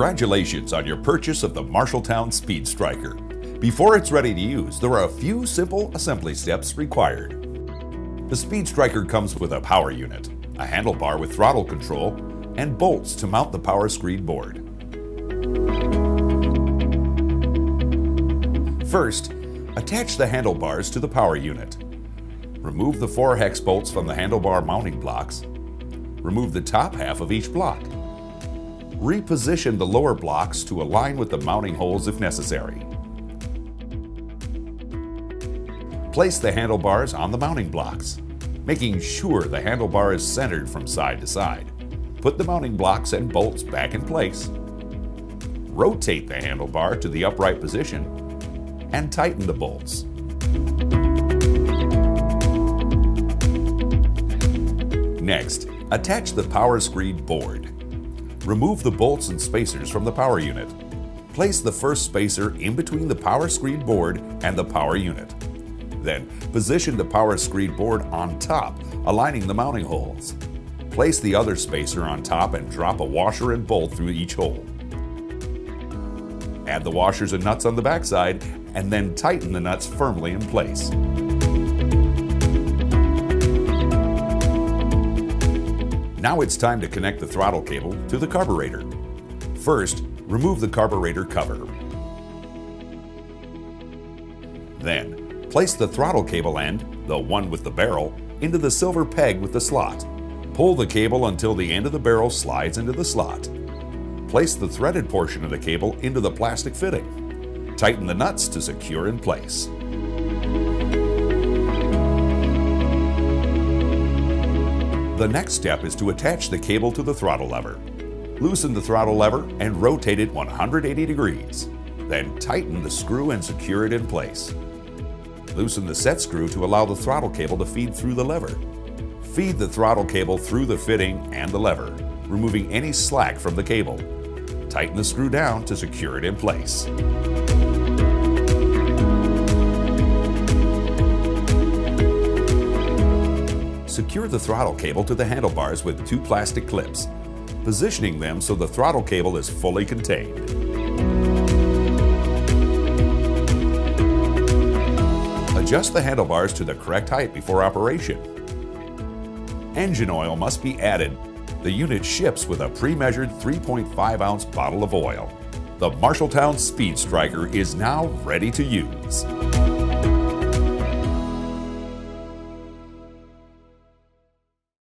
Congratulations on your purchase of the Marshalltown Speed Striker. Before it's ready to use, there are a few simple assembly steps required. The Speed Striker comes with a power unit, a handlebar with throttle control, and bolts to mount the power screed board. First, attach the handlebars to the power unit. Remove the four hex bolts from the handlebar mounting blocks. Remove the top half of each block. Reposition the lower blocks to align with the mounting holes if necessary. Place the handlebars on the mounting blocks, making sure the handlebar is centered from side to side. Put the mounting blocks and bolts back in place. Rotate the handlebar to the upright position and tighten the bolts. Next, attach the power screed board. Remove the bolts and spacers from the power unit. Place the first spacer in between the power screed board and the power unit. Then, position the power screed board on top, aligning the mounting holes. Place the other spacer on top and drop a washer and bolt through each hole. Add the washers and nuts on the backside, and then tighten the nuts firmly in place. Now it's time to connect the throttle cable to the carburetor. First, remove the carburetor cover. Then, place the throttle cable end, the one with the barrel, into the silver peg with the slot. Pull the cable until the end of the barrel slides into the slot. Place the threaded portion of the cable into the plastic fitting. Tighten the nuts to secure in place. The next step is to attach the cable to the throttle lever. Loosen the throttle lever and rotate it 180 degrees. Then tighten the screw and secure it in place. Loosen the set screw to allow the throttle cable to feed through the lever. Feed the throttle cable through the fitting and the lever, removing any slack from the cable. Tighten the screw down to secure it in place. Secure the throttle cable to the handlebars with two plastic clips, positioning them so the throttle cable is fully contained. Adjust the handlebars to the correct height before operation. Engine oil must be added. The unit ships with a pre-measured 3.5 ounce bottle of oil. The Marshalltown Speed Striker is now ready to use.